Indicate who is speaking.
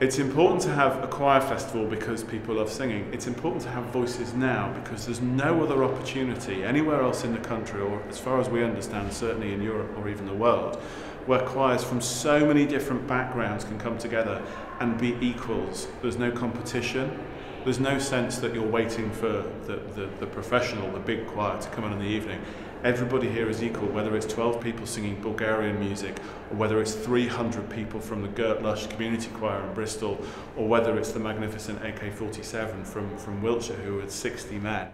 Speaker 1: It's important to have a choir festival because people love singing. It's important to have voices now because there's no other opportunity anywhere else in the country, or as far as we understand, certainly in Europe or even the world, where choirs from so many different backgrounds can come together and be equals. There's no competition. There's no sense that you're waiting for the, the, the professional, the big choir to come in in the evening. Everybody here is equal, whether it's 12 people singing Bulgarian music, or whether it's 300 people from the Gert Lush Community Choir in Bristol, or whether it's the magnificent AK-47 from, from Wiltshire who are 60 men.